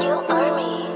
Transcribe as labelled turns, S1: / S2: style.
S1: You are me.